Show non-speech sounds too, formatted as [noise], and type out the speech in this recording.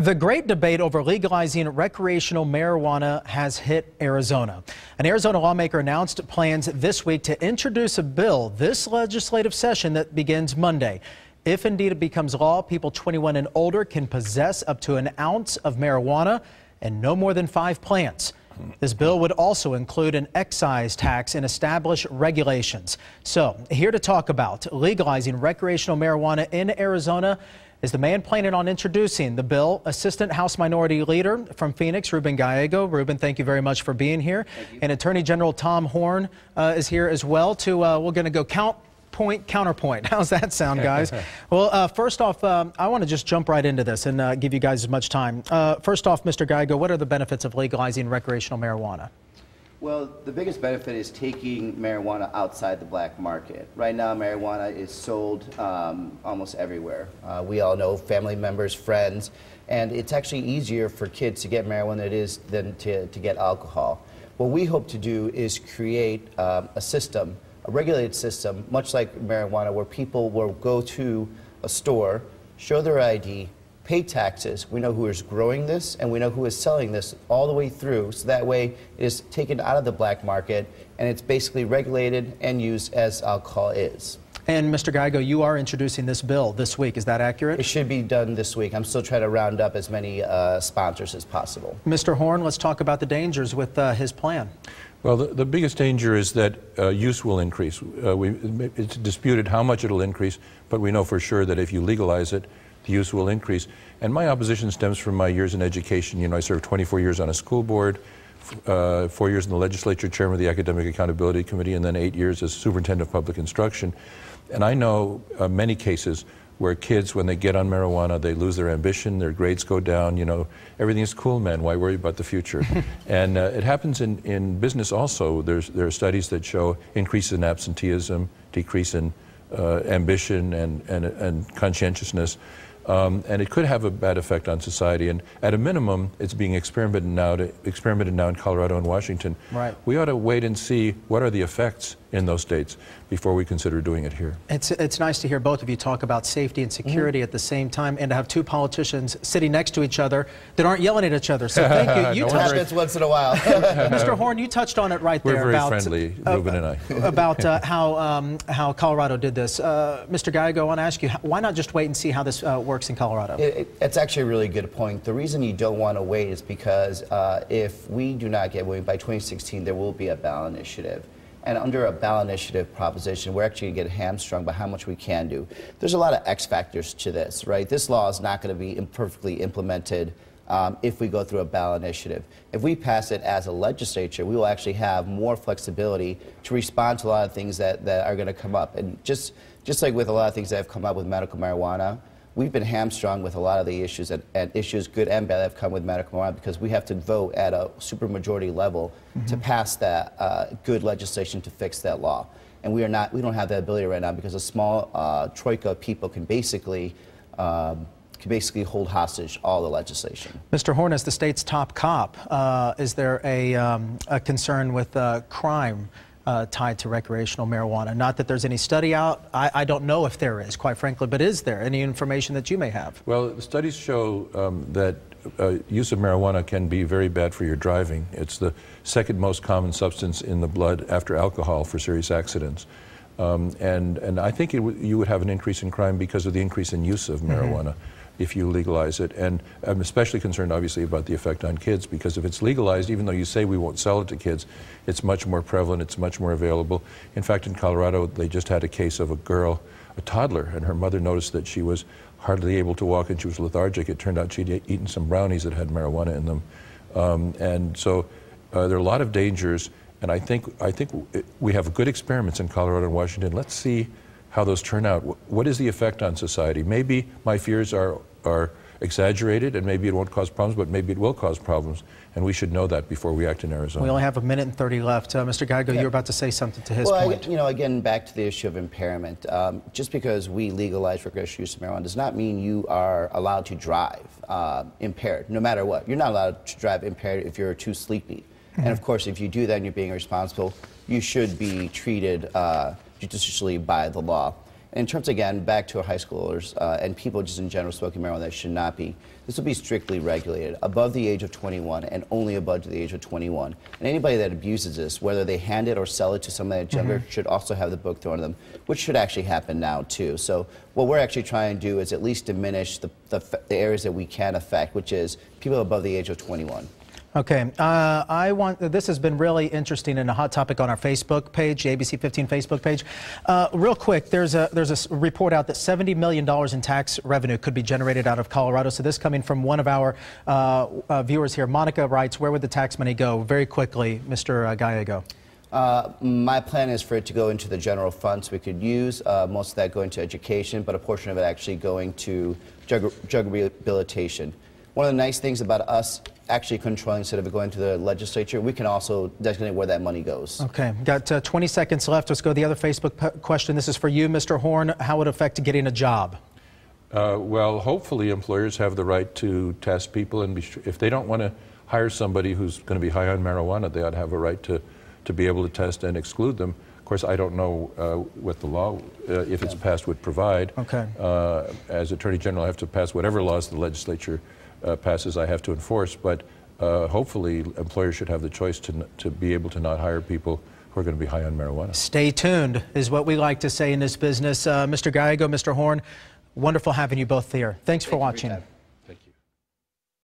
The great debate over legalizing recreational marijuana has hit Arizona. An Arizona lawmaker announced plans this week to introduce a bill this legislative session that begins Monday. If indeed it becomes law, people 21 and older can possess up to an ounce of marijuana and no more than five plants. This bill would also include an excise tax and establish regulations. So, here to talk about legalizing recreational marijuana in Arizona is the man planning on introducing the bill, Assistant House Minority Leader from Phoenix, Ruben Gallego. Ruben, thank you very much for being here. And Attorney General Tom Horne uh, is here as well. To uh, we're going to go count point counterpoint. [laughs] How's that sound, guys? [laughs] well, uh, first off, um, I want to just jump right into this and uh, give you guys as much time. Uh, first off, Mr. Gallego, what are the benefits of legalizing recreational marijuana? Well, the biggest benefit is taking marijuana outside the black market. Right now, marijuana is sold um, almost everywhere. Uh, we all know family members, friends, and it's actually easier for kids to get marijuana than it is than to, to get alcohol. What we hope to do is create um, a system, a regulated system, much like marijuana, where people will go to a store, show their ID, pay taxes. We know who is growing this and we know who is selling this all the way through. So that way it is taken out of the black market and it's basically regulated and used as alcohol is. And Mr. Gallego, you are introducing this bill this week. Is that accurate? It should be done this week. I'm still trying to round up as many uh, sponsors as possible. Mr. Horne, let's talk about the dangers with uh, his plan. Well, the, the, biggest danger is that uh, use will increase. Uh, we, it's disputed how much it'll increase, but we know for sure that if you legalize it, the use will increase. And my opposition stems from my years in education. You know, I served 24 years on a school board, uh, four years in the legislature, chairman of the Academic Accountability Committee, and then eight years as superintendent of public instruction. And I know uh, many cases where kids, when they get on marijuana, they lose their ambition, their grades go down, you know, everything is cool, man, why worry about the future? [laughs] and uh, it happens in, in business also. There's, there are studies that show increase in absenteeism, decrease in uh, ambition and, and, and conscientiousness. Um, and it could have a bad effect on society. And at a minimum, it's being experimented now, to, experimented now in Colorado and Washington. Right. We ought to wait and see what are the effects in those states before we consider doing it here. It's, it's nice to hear both of you talk about safety and security mm -hmm. at the same time and to have two politicians sitting next to each other that aren't yelling at each other. So thank you. [laughs] You no touched happens once in a while. [laughs] Mr. Horne, you touched on it right We're there. We're very about, friendly, uh, Ruben and I. [laughs] about uh, how, um, how Colorado did this. Uh, Mr. Gallego, I want to ask you, why not just wait and see how this uh, works in Colorado? It, it, it's actually a really good point. The reason you don't want to wait is because uh, if we do not get moving by 2016, there will be a ballot initiative. And under a ballot initiative proposition, we're actually going to get hamstrung by how much we can do. There's a lot of X factors to this, right? This law is not going to be imperfectly implemented um, if we go through a ballot initiative. If we pass it as a legislature, we will actually have more flexibility to respond to a lot of things that, that are going to come up. And just, just like with a lot of things that have come up with medical marijuana, we've been hamstrung with a lot of the issues and, and, issues, good and bad, that have come with medical marijuana because we have to vote at a supermajority level mm -hmm. to pass that uh, good legislation to fix that law. And we are not, we don't have that ability right now because a small uh, troika of people can basically um, can basically hold hostage all the legislation. Mr. Horne, as the state's top cop, uh, is there a, um, a concern with uh, crime? Uh, tied to recreational marijuana. Not that there's any study out. I, I, don't know if there is, quite frankly, but is there any information that you may have? Well, the studies show um, that uh, use of marijuana can be very bad for your driving. It's the second most common substance in the blood after alcohol for serious accidents. Um, and, and I think you would have an increase in crime because of the increase in use of mm-hmm. marijuana. Mm -hmm if you legalize it. And I'm especially concerned, obviously, about the effect on kids because if it's legalized, even though you say we won't sell it to kids, it's much more prevalent, it's much more available. In fact, in Colorado, they just had a case of a girl, a toddler, and her mother noticed that she was hardly able to walk and she was lethargic. It turned out she'd eaten some brownies that had marijuana in them. Um, and so uh, there are a lot of dangers. And I think, I think we have good experiments in Colorado and Washington. Let's see how those turn out. What is the effect on society? Maybe my fears are are exaggerated and maybe it won't cause problems, but maybe it will cause problems. And we should know that before we act in Arizona. We only have a minute and 30 left. Uh, Mr. Gallego, yeah. you're about to say something to his well, point. I, you know, again, back to the issue of impairment. Um, just because we legalize recreational use of marijuana does not mean you are allowed to drive uh, impaired, no matter what. You're not allowed to drive impaired if you're too sleepy. Mm -hmm. And of course, if you do that and you're being irresponsible, you should be treated uh, judicially by the law. In terms, again, back to our high schoolers uh, and people just in general smoking marijuana that should not be, this will be strictly regulated above the age of 21 and only above the age of 21. And anybody that abuses this, whether they hand it or sell it to somebody that's younger, should also have the book thrown at them, which should actually happen now too. So what we're actually trying to do is at least diminish the, the, the areas that we can affect, which is people above the age of 21. Okay, uh, I want. This has been really interesting and a hot topic on our Facebook page, the ABC 15 Facebook page. Uh, real quick, there's a there's a report out that 70 million dollars in tax revenue could be generated out of Colorado. So this coming from one of our uh, uh, viewers here. Monica writes, "Where would the tax money go?" Very quickly, Mr. uh, Gallego. Uh, my plan is for it to go into the general fund so we could use uh, most of that going to education, but a portion of it actually going to drug, drug rehabilitation. One of the nice things about us actually controlling instead of it going to the legislature, we can also designate where that money goes. Okay, got uh, 20 seconds left. Let's go to the other Facebook p- question. This is for you, Mr. Horne. How would it affect getting a job? Uh, well, hopefully, employers have the right to test people, and be sure, if they don't want to hire somebody who's going to be high on marijuana, they ought to have a right to, to be able to test and exclude them. Of course, I don't know uh, what the law, uh, if it's passed, would provide. Okay. Uh, as Attorney General, I have to pass whatever laws the legislature uh, passes, I have to enforce. But uh, hopefully, employers should have the choice to, n- to be able to not hire people who are going to be high on marijuana. Stay tuned, is what we like to say in this business. Uh, Mr. Gallego, Mr. Horne, wonderful having you both here. Thanks for Thank for watching. time.